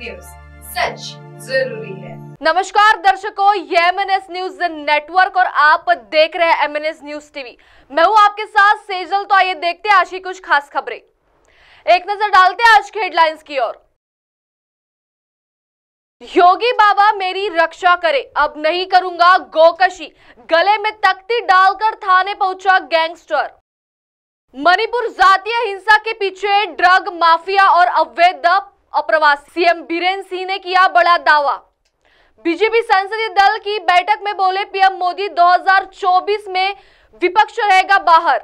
News सच ज़रूरी है। नमस्कार दर्शकों, ये M N S news network और आप देख रहे हैं M N S news TV मैं हूँ आपके साथ सेजल तो आइए देखते हैं आज की कुछ खास खबरें। एक नज़र डालते हैं आज की हेडलाइंस की ओर। योगी बाबा मेरी रक्षा करे, अब नहीं करूँगा गोकशी। गले में तख्ती डालकर थाने पहुँचा गैंगस्टर। मणिपुर जातीय हिंसा के पीछे ड्रग माफिया और अवैध अप्रवासी सीएम बीरेन सिंह ने किया बड़ा दावा। बीजेपी संसदीय दल की बैठक में बोले, पीएम मोदी 2024 में विपक्ष रहेगा बाहर।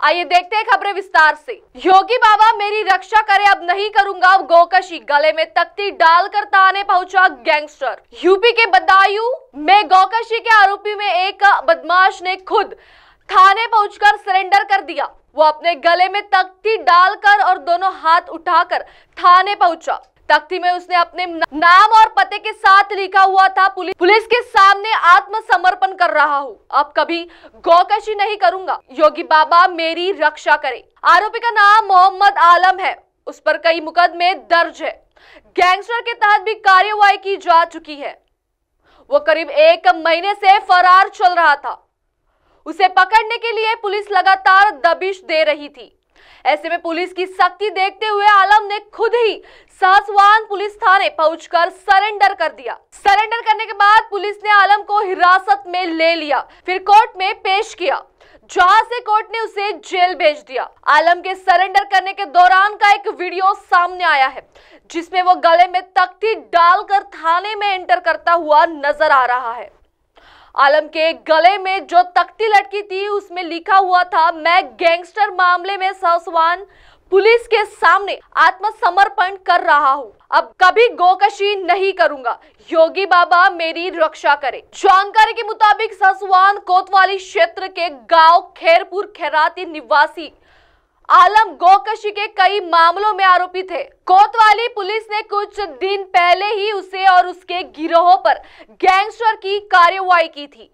आइए देखते हैं खबरें विस्तार से। योगी बाबा, मेरी रक्षा करे, अब नहीं करूँगा गोकशी। गले में तख्ती डालकर ताने पहुँचा गैंगस्टर। यूपी के बदायूं में गोकशी के आरोपी में एक बदमाश ने खुद थाने पहुंचकर सरेंडर कर दिया। वो अपने गले में तख्ती डालकर और दोनों हाथ उठाकर थाने पहुँचा। तख्ती में उसने अपने नाम और पते के साथ लिखा हुआ था पुलिस पुलिस के सामने आत्मसमर्पण कर रहा हूँ। अब कभी गौकशी नहीं करूँगा। योगी बाबा मेरी रक्षा करे। आरोपी का नाम मोहम्मद आलम है। उस पर कई मुकदमे दर्ज है। गैंगस्टर के तहत भी कार्यवाही की जा चुकी है। वो करीब एक महीने से फरार चल रहा था। उसे पकड़ने के लिए पुलिस लगातार दबिश दे रही थी। ऐसे में पुलिस की सख्ती देखते हुए आलम ने खुद ही सासवान पुलिस थाने पहुंचकर सरेंडर कर दिया। सरेंडर करने के बाद पुलिस ने आलम को हिरासत में ले लिया, फिर कोर्ट में पेश किया, जहाँ से कोर्ट ने उसे जेल भेज दिया। आलम के सरेंडर करने के दौरान का एक वीडियो सामने आया है, जिसमें वो गले में तख्ती डालकर थाने में एंटर करता हुआ नज़र आ रहा है। आलम के गले में जो तख्ती लटकी थी, उसमें लिखा हुआ था, मैं गैंगस्टर मामले में सासवान, पुलिस के सामने आत्मसमर्पण कर रहा हूँ। अब कभी गोकशी नहीं करूँगा। योगी बाबा मेरी रक्षा करे। जानकारी के मुताबिक ससवान कोतवाली क्षेत्र के गाँव खेरपुर खैराती निवासी आलम गोकशी के कई मामलों में आरोपी थे कोतवाली पुलिस ने कुछ दिन पहले ही उसे और उसके गिरोह पर गैंगस्टर की कार्यवाही की थी।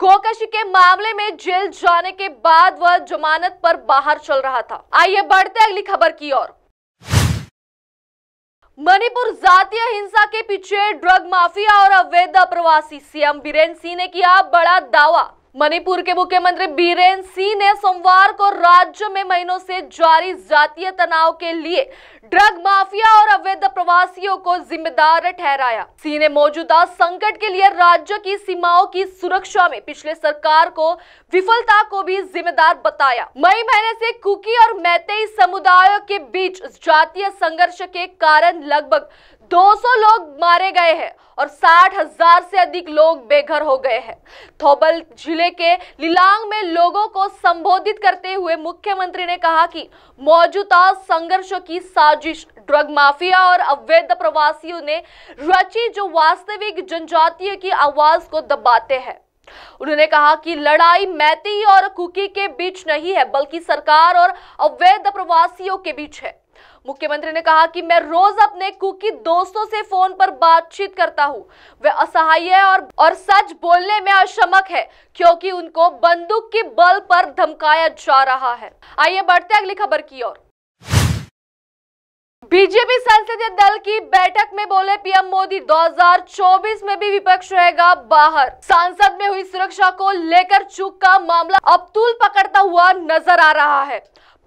गोकशी के मामले में जेल जाने के बाद वह जमानत पर बाहर चल रहा था। आइए बढ़ते अगली खबर की ओर। मणिपुर जातीय हिंसा के पीछे ड्रग माफिया और अवैध प्रवासी सीएम बीरेन सिंह ने किया बड़ा दावा। मणिपुर के मुख्यमंत्री बीरेन सिंह ने सोमवार को राज्य में महीनों से जारी जातीय तनाव के लिए ड्रग माफिया और अवैध प्रवासियों को जिम्मेदार ठहराया। सिंह ने मौजूदा संकट के लिए राज्य की सीमाओं की सुरक्षा में पिछले सरकार को विफलता को भी जिम्मेदार बताया। मई महीने से कुकी और मैतेई समुदायों के बीच जातीय संघर्ष के कारण लगभग 200 लोग मारे गए हैं। और साठ हज़ार से अधिक लोग बेघर हो गए हैं। थोबल ज़िले के लिलांग में लोगों को संबोधित करते हुए मुख्यमंत्री ने कहा कि मौजूदा संघर्षों की साजिश, ड्रग माफिया और अवैध प्रवासियों ने रची जो वास्तविक जनजातीय की आवाज़ को दबाते हैं। उन्होंने कहा कि लड़ाई मैती और कुकी के बीच नहीं है, बल्कि सरकार और अवैध प्रवासियों के बीच है। मुख्यमंत्री ने कहा कि मैं रोज अपने कुकी दोस्तों से फ़ोन पर बातचीत करता हूँ। वे असहाय और और सच बोलने में अक्षमक है, क्योंकि उनको बंदूक के बल पर धमकाया जा रहा है। आइए बढ़ते अगली खबर की ओर। बीजेपी संसदीय दल की बैठक में बोले पीएम मोदी 2024 में भी विपक्ष रहेगा बाहर। सांसद में हुई सुरक्षा को लेकर चूक का मामला अब तूल पकड़ता हुआ नज़र आ रहा है।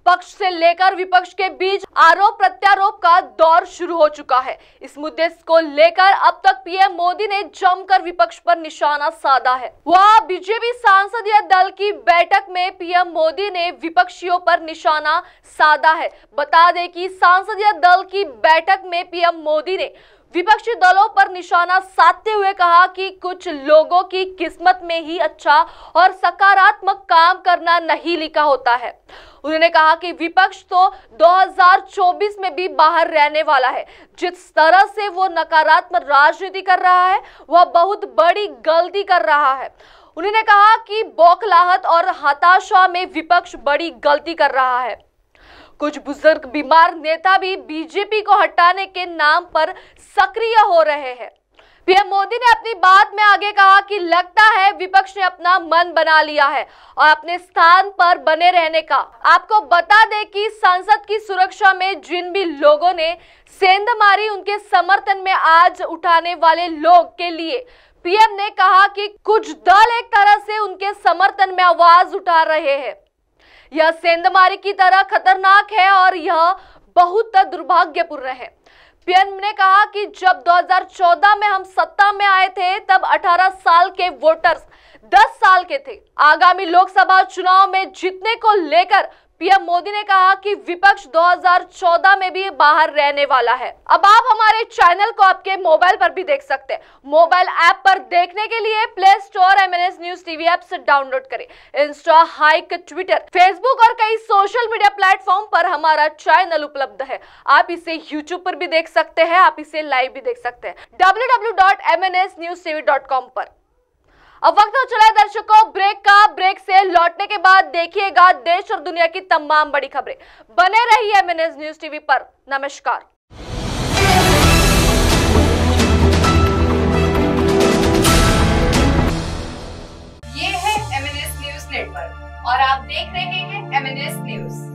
पक्ष से लेकर विपक्ष के बीच आरोप प्रत्यारोप का दौर शुरू हो चुका है। इस मुद्दे को लेकर अब तक पीएम मोदी ने जमकर विपक्ष पर निशाना साधा है। वह बीजेपी सांसदीय दल की बैठक में पीएम मोदी ने विपक्षियों पर निशाना साधा है। बता दें कि सांसदीय दल की बैठक में पीएम मोदी ने विपक्षी दलों पर निशाना साधते हुए कहा कि कुछ लोगों की किस्मत में ही अच्छा और सकारात्मक काम करना नहीं लिखा होता है। उन्होंने कहा कि विपक्ष तो 2024 में भी बाहर रहने वाला है। जिस तरह से वो नकारात्मक राजनीति कर रहा है, वह बहुत बड़ी गलती कर रहा है। उन्होंने कहा कि बौखलाहट और हताशा में विपक्ष बड़ी गलती कर रहा है। कुछ बुज़ुर्ग, बीमार नेता भी बीजेपी को हटाने के नाम पर सक्रिय हो रहे हैं। पीएम मोदी ने अपनी बात में आगे कहा कि लगता है विपक्ष ने अपना मन बना लिया है और अपने स्थान पर बने रहने का। आपको बता दें कि संसद की सुरक्षा में जिन भी लोगों ने सेंध मारी, उनके समर्थन में आज उठाने वाले लोग के लिए पीएम ने कहा कि कुछ दल एक तरह से उनके समर्थन में आवाज़ उठा रहे हैं। यह सेंधमारी की तरह खतरनाक है और यह बहुत दुर्भाग्यपूर्ण है। पीएम ने कहा कि जब 2014 में हम सत्ता में आए थे, तब 18 साल के वोटर्स 10 साल के थे। आगामी लोकसभा चुनाव में जीतने को लेकर पीएम मोदी ने कहा कि विपक्ष 2014 में भी बाहर रहने वाला है। अब आप हमारे चैनल को आपके मोबाइल पर भी देख सकते हैं। मोबाइल ऐप पर देखने के लिए play store MNS news TV app से डाउनलोड करें। इंस्टा, हाइक, ट्विटर, फेसबुक और कई सोशल मीडिया प्लेटफॉर्म पर हमारा चैनल उपलब्ध है। आप इसे यूट्यूब पर भी देख सकते हैं, आप इसे लाइव भी देख सकते हैं। डब्ल्यू पर। अब वक्त हो चला है दर्शकों ब्रेक का। ब्रेक से लौटने के बाद देखिएगा देश और दुनिया की तमाम बड़ी खबरें। बने रहिए एमएनएस न्यूज़ टीवी पर। नमस्कार। ये है एमएनएस न्यूज़ नेटवर्क और आप देख रहे हैं एमएनएस न्यूज़